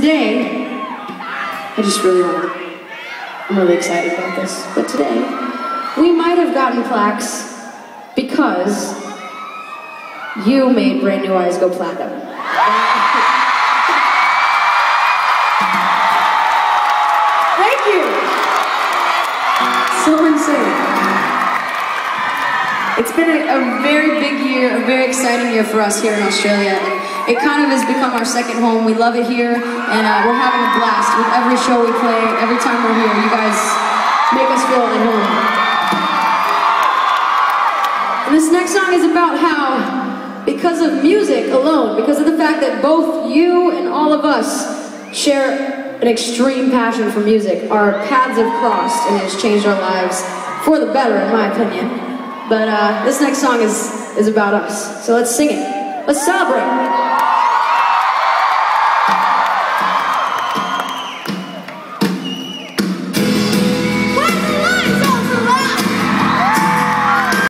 today, I just really want to, I'm really excited about this, but today, we might have gotten plaques because you made Brand New Eyes go platinum. Thank you! So insane. It's been a, a very big year, a very exciting year for us here in Australia. It kind of has become our second home. We love it here, and uh, we're having a blast with every show we play, every time we're here. You guys make us feel at home. And this next song is about how, because of music alone, because of the fact that both you and all of us share an extreme passion for music, our paths have crossed and it's changed our lives for the better, in my opinion. But uh, this next song is, is about us. So let's sing it. Let's celebrate.